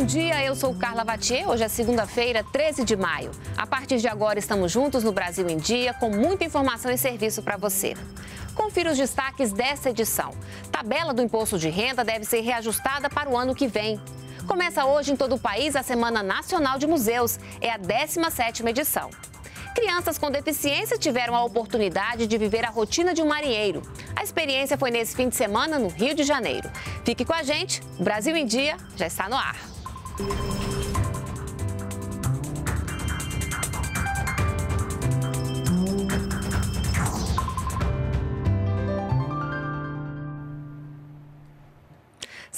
Bom dia, eu sou Carla Vatier. Hoje é segunda-feira, 13 de maio. A partir de agora estamos juntos no Brasil em Dia, com muita informação e serviço para você. Confira os destaques dessa edição. Tabela do imposto de renda deve ser reajustada para o ano que vem. Começa hoje em todo o país a Semana Nacional de Museus. É a 17ª edição. Crianças com deficiência tiveram a oportunidade de viver a rotina de um marinheiro. A experiência foi nesse fim de semana no Rio de Janeiro. Fique com a gente, Brasil em Dia já está no ar.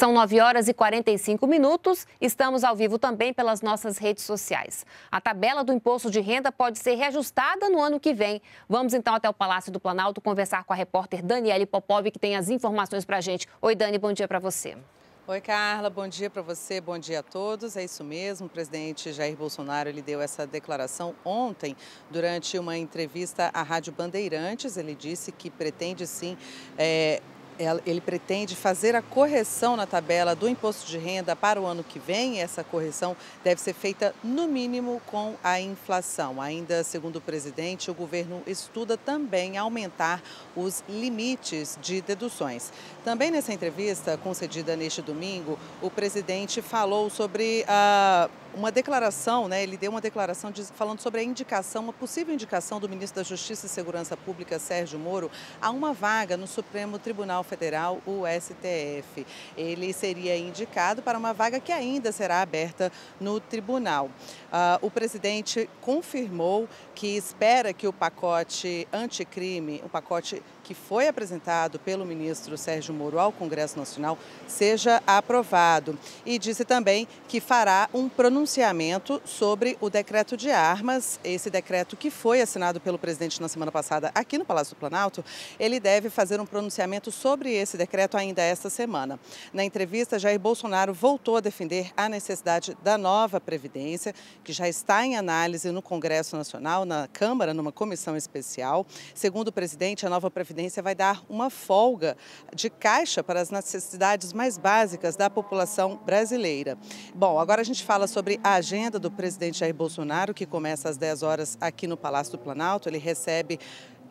São 9 horas e 45 minutos. Estamos ao vivo também pelas nossas redes sociais. A tabela do imposto de renda pode ser reajustada no ano que vem. Vamos então até o Palácio do Planalto conversar com a repórter Daniele Popov, que tem as informações para a gente. Oi, Dani, bom dia para você. Oi, Carla, bom dia para você, bom dia a todos. É isso mesmo, o presidente Jair Bolsonaro ele deu essa declaração ontem durante uma entrevista à Rádio Bandeirantes. Ele disse que pretende sim é, ele pretende fazer a correção na tabela do imposto de renda para o ano que vem. Essa correção deve ser feita, no mínimo, com a inflação. Ainda segundo o presidente, o governo estuda também aumentar os limites de deduções. Também nessa entrevista concedida neste domingo, o presidente falou sobre a uma declaração, né, ele deu uma declaração de, falando sobre a indicação, uma possível indicação do ministro da Justiça e Segurança Pública, Sérgio Moro, a uma vaga no Supremo Tribunal Federal, o STF. Ele seria indicado para uma vaga que ainda será aberta no tribunal. Uh, o presidente confirmou que espera que o pacote anticrime, o pacote que foi apresentado pelo ministro Sérgio Moro ao Congresso Nacional seja aprovado. E disse também que fará um pronunciamento sobre o decreto de armas, esse decreto que foi assinado pelo presidente na semana passada aqui no Palácio do Planalto. Ele deve fazer um pronunciamento sobre esse decreto ainda esta semana. Na entrevista, Jair Bolsonaro voltou a defender a necessidade da nova Previdência, que já está em análise no Congresso Nacional, na Câmara, numa comissão especial. Segundo o presidente, a nova Previdência vai dar uma folga de caixa para as necessidades mais básicas da população brasileira. Bom, agora a gente fala sobre a agenda do presidente Jair Bolsonaro, que começa às 10 horas aqui no Palácio do Planalto. Ele recebe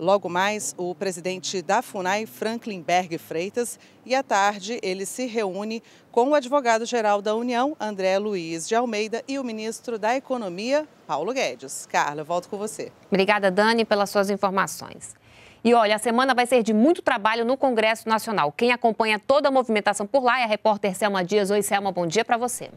Logo mais, o presidente da FUNAI, Franklin Berg Freitas, e à tarde ele se reúne com o advogado-geral da União, André Luiz de Almeida, e o ministro da Economia, Paulo Guedes. Carla, volto com você. Obrigada, Dani, pelas suas informações. E olha, a semana vai ser de muito trabalho no Congresso Nacional. Quem acompanha toda a movimentação por lá é a repórter Selma Dias. Oi, Selma, bom dia para você.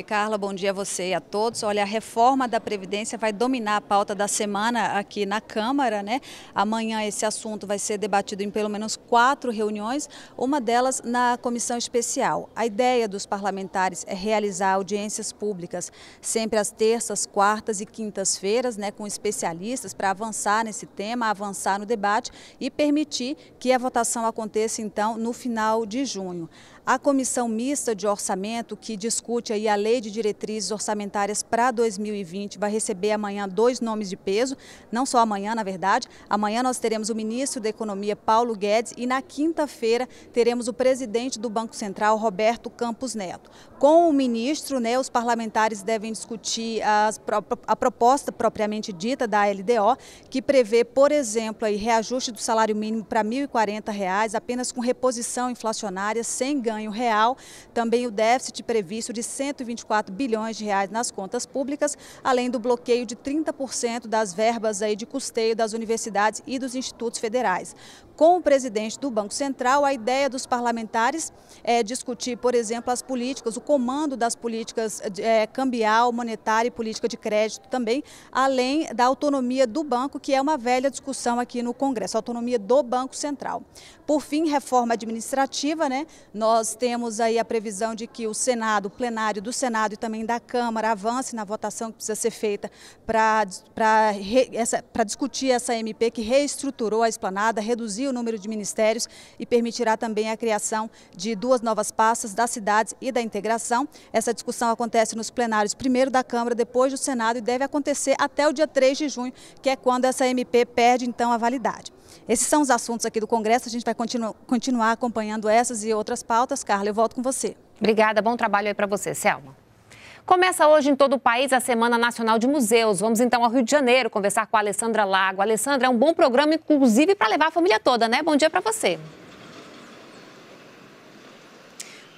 Oi, Carla, bom dia a você e a todos. Olha, a reforma da Previdência vai dominar a pauta da semana aqui na Câmara, né? Amanhã esse assunto vai ser debatido em pelo menos quatro reuniões, uma delas na comissão especial. A ideia dos parlamentares é realizar audiências públicas sempre às terças, quartas e quintas-feiras, né, com especialistas para avançar nesse tema, avançar no debate e permitir que a votação aconteça, então, no final de junho. A comissão mista de orçamento, que discute aí a lei de diretrizes orçamentárias para 2020, vai receber amanhã dois nomes de peso, não só amanhã, na verdade. Amanhã nós teremos o ministro da Economia, Paulo Guedes, e na quinta-feira teremos o presidente do Banco Central, Roberto Campos Neto. Com o ministro, né, os parlamentares devem discutir as, a proposta propriamente dita da LDO, que prevê, por exemplo, aí, reajuste do salário mínimo para R$ 1.040, apenas com reposição inflacionária, sem ganho real, também o déficit previsto de 124 bilhões de reais nas contas públicas, além do bloqueio de 30% das verbas aí de custeio das universidades e dos institutos federais. Com o presidente do Banco Central, a ideia dos parlamentares é discutir, por exemplo, as políticas, o comando das políticas é, cambial, monetária e política de crédito também, além da autonomia do banco, que é uma velha discussão aqui no Congresso, a autonomia do Banco Central. Por fim, reforma administrativa, né? Nós temos aí a previsão de que o Senado, o plenário do Senado e também da Câmara avance na votação que precisa ser feita para discutir essa MP que reestruturou a esplanada, reduziu o número de ministérios e permitirá também a criação de duas novas pastas das cidades e da integração. Essa discussão acontece nos plenários primeiro da Câmara, depois do Senado e deve acontecer até o dia 3 de junho, que é quando essa MP perde então a validade. Esses são os assuntos aqui do Congresso, a gente vai continu continuar acompanhando essas e outras pautas. Carla, eu volto com você. Obrigada, bom trabalho aí para você, Selma. Começa hoje em todo o país a Semana Nacional de Museus. Vamos então ao Rio de Janeiro conversar com a Alessandra Lago. Alessandra, é um bom programa, inclusive para levar a família toda, né? Bom dia para você.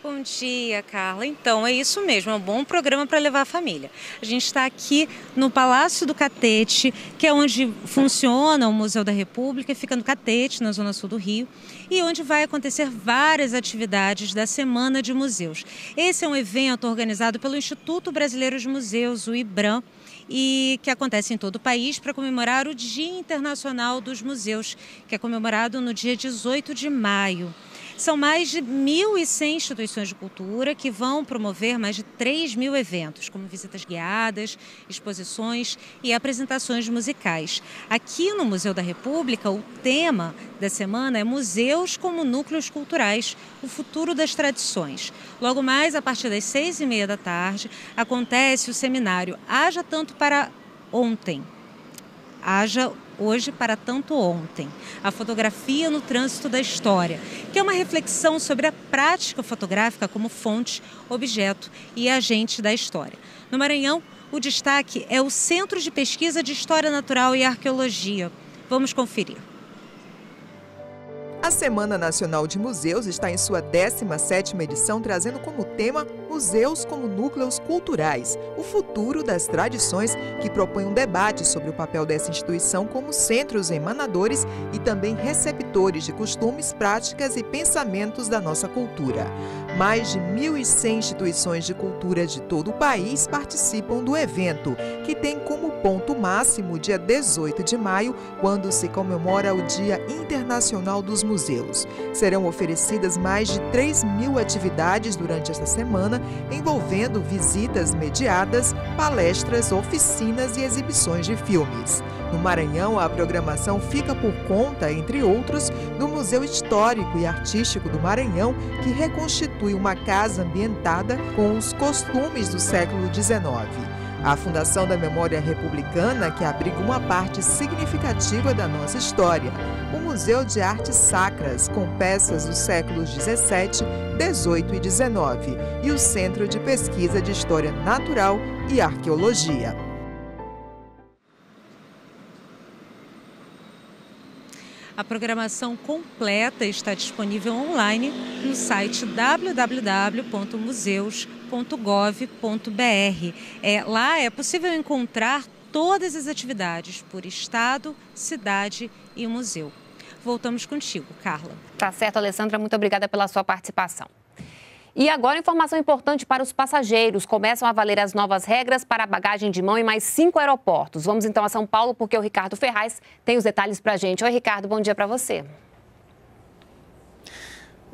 Bom dia, Carla. Então, é isso mesmo, é um bom programa para levar a família. A gente está aqui no Palácio do Catete, que é onde funciona o Museu da República, fica no Catete, na zona sul do Rio, e onde vai acontecer várias atividades da Semana de Museus. Esse é um evento organizado pelo Instituto Brasileiro de Museus, o IBRAM, e que acontece em todo o país para comemorar o Dia Internacional dos Museus, que é comemorado no dia 18 de maio. São mais de 1.100 instituições de cultura que vão promover mais de 3 mil eventos, como visitas guiadas, exposições e apresentações musicais. Aqui no Museu da República, o tema da semana é Museus como Núcleos Culturais, o futuro das tradições. Logo mais, a partir das seis e meia da tarde, acontece o seminário Haja Tanto para Ontem. Haja hoje para tanto ontem. A fotografia no trânsito da história, que é uma reflexão sobre a prática fotográfica como fonte, objeto e agente da história. No Maranhão, o destaque é o Centro de Pesquisa de História Natural e Arqueologia. Vamos conferir. A Semana Nacional de Museus está em sua 17ª edição, trazendo como tema Museus como Núcleos Culturais, o futuro das tradições, que propõe um debate sobre o papel dessa instituição como centros emanadores e também receptores de costumes, práticas e pensamentos da nossa cultura. Mais de 1.100 instituições de cultura de todo o país participam do evento, que tem como ponto máximo o dia 18 de maio, quando se comemora o Dia Internacional dos Museus. Serão oferecidas mais de 3 mil atividades durante esta semana, envolvendo visitas mediadas, palestras, oficinas e exibições de filmes. No Maranhão, a programação fica por conta, entre outros, do Museu Histórico e Artístico do Maranhão, que reconstitui uma casa ambientada com os costumes do século XIX. A Fundação da Memória Republicana, que abriga uma parte significativa da nossa história. O Museu de Artes Sacras, com peças dos séculos 17, 18 e 19. E o Centro de Pesquisa de História Natural e Arqueologia. A programação completa está disponível online no site www.museus.gov.br. É, lá é possível encontrar todas as atividades por estado, cidade e museu. Voltamos contigo, Carla. Tá certo, Alessandra. Muito obrigada pela sua participação. E agora, informação importante para os passageiros. Começam a valer as novas regras para a bagagem de mão em mais cinco aeroportos. Vamos então a São Paulo, porque o Ricardo Ferraz tem os detalhes para a gente. Oi, Ricardo, bom dia para você.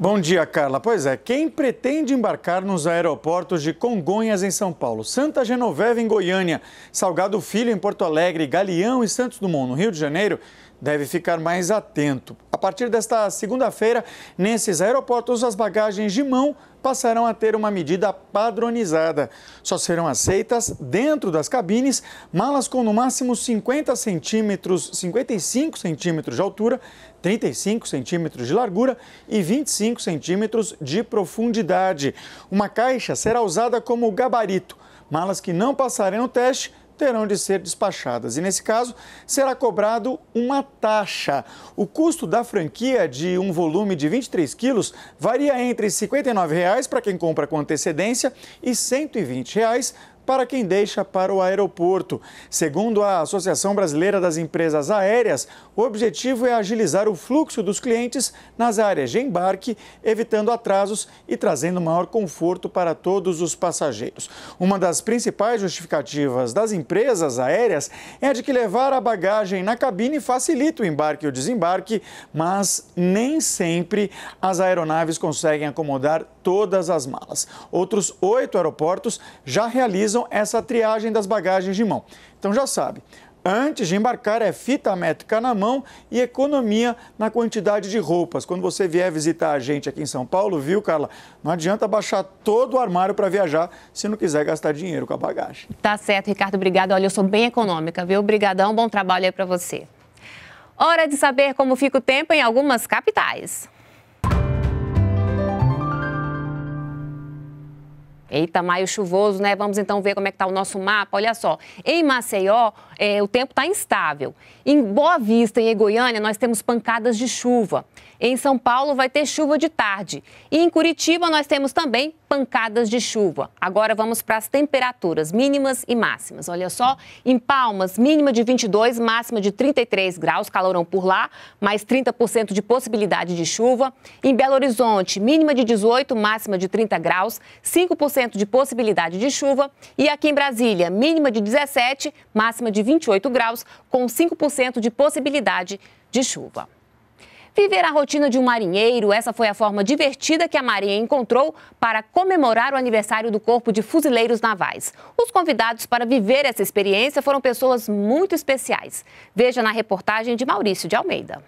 Bom dia, Carla. Pois é, quem pretende embarcar nos aeroportos de Congonhas, em São Paulo, Santa Genoveva, em Goiânia, Salgado Filho, em Porto Alegre, Galeão e Santos Dumont, no Rio de Janeiro, deve ficar mais atento. A partir desta segunda-feira, nesses aeroportos, as bagagens de mão passarão a ter uma medida padronizada. Só serão aceitas dentro das cabines malas com no máximo 50 centímetros, 55 centímetros de altura, 35 centímetros de largura e 25 centímetros de profundidade. Uma caixa será usada como gabarito. Malas que não passarem no teste terão de ser despachadas. E nesse caso, será cobrado uma taxa. O custo da franquia de um volume de 23 quilos varia entre R$ 59,00 para quem compra com antecedência e R$ 120,00 para quem deixa para o aeroporto. Segundo a Associação Brasileira das Empresas Aéreas, o objetivo é agilizar o fluxo dos clientes nas áreas de embarque, evitando atrasos e trazendo maior conforto para todos os passageiros. Uma das principais justificativas das empresas aéreas é a de que levar a bagagem na cabine facilita o embarque e o desembarque, mas nem sempre as aeronaves conseguem acomodar todas as malas. Outros oito aeroportos já realizam essa triagem das bagagens de mão. Então já sabe, antes de embarcar é fita métrica na mão e economia na quantidade de roupas. Quando você vier visitar a gente aqui em São Paulo, viu, Carla? Não adianta baixar todo o armário para viajar se não quiser gastar dinheiro com a bagagem. Tá certo, Ricardo. Obrigado. Olha, eu sou bem econômica, viu? Obrigadão, bom trabalho aí para você. Hora de saber como fica o tempo em algumas capitais. Eita, maio chuvoso, né? Vamos então ver como é que está o nosso mapa. Olha só, em Maceió, é, o tempo está instável. Em Boa Vista em Goiânia, nós temos pancadas de chuva. Em São Paulo vai ter chuva de tarde. E em Curitiba nós temos também pancadas de chuva. Agora vamos para as temperaturas mínimas e máximas. Olha só, em Palmas, mínima de 22, máxima de 33 graus, calorão por lá, mais 30% de possibilidade de chuva. Em Belo Horizonte, mínima de 18, máxima de 30 graus, 5% de possibilidade de chuva. E aqui em Brasília, mínima de 17, máxima de 28 graus, com 5% de possibilidade de chuva. Viver a rotina de um marinheiro, essa foi a forma divertida que a Marinha encontrou para comemorar o aniversário do Corpo de Fuzileiros Navais. Os convidados para viver essa experiência foram pessoas muito especiais. Veja na reportagem de Maurício de Almeida.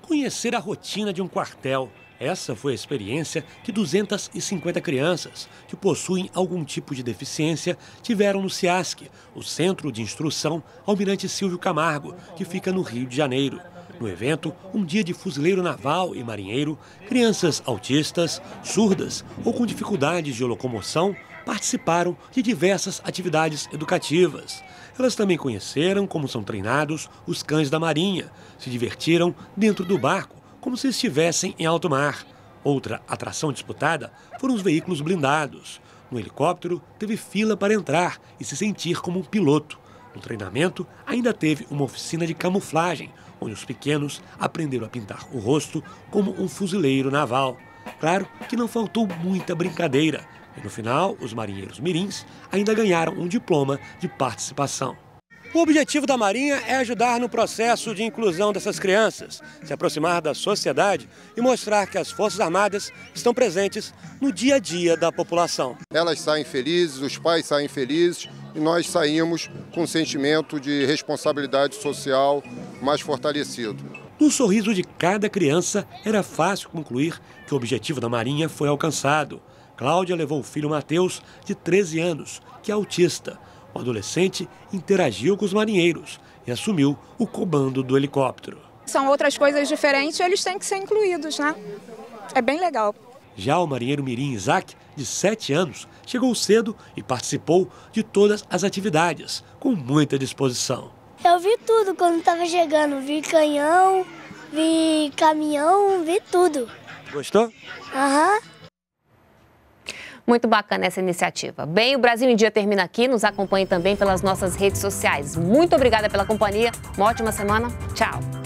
Conhecer a rotina de um quartel. Essa foi a experiência que 250 crianças que possuem algum tipo de deficiência tiveram no CIASC, o Centro de Instrução Almirante Silvio Camargo, que fica no Rio de Janeiro. No evento, um dia de fuzileiro naval e marinheiro, crianças autistas, surdas ou com dificuldades de locomoção participaram de diversas atividades educativas. Elas também conheceram como são treinados os cães da Marinha, se divertiram dentro do barco, como se estivessem em alto mar. Outra atração disputada foram os veículos blindados. No helicóptero, teve fila para entrar e se sentir como um piloto. No treinamento, ainda teve uma oficina de camuflagem, onde os pequenos aprenderam a pintar o rosto como um fuzileiro naval. Claro que não faltou muita brincadeira, e no final, os marinheiros mirins ainda ganharam um diploma de participação. O objetivo da Marinha é ajudar no processo de inclusão dessas crianças, se aproximar da sociedade e mostrar que as Forças Armadas estão presentes no dia a dia da população. Elas saem felizes, os pais saem felizes e nós saímos com um sentimento de responsabilidade social mais fortalecido. No sorriso de cada criança, era fácil concluir que o objetivo da Marinha foi alcançado. Cláudia levou o filho Mateus, de 13 anos, que é autista. O adolescente interagiu com os marinheiros e assumiu o comando do helicóptero. São outras coisas diferentes, eles têm que ser incluídos, né? É bem legal. Já o marinheiro Mirim Isaac, de 7 anos, chegou cedo e participou de todas as atividades, com muita disposição. Eu vi tudo quando estava chegando. Vi canhão, vi caminhão, vi tudo. Gostou? Aham. Uhum. Muito bacana essa iniciativa. Bem, o Brasil em Dia termina aqui. Nos acompanhe também pelas nossas redes sociais. Muito obrigada pela companhia. Uma ótima semana. Tchau.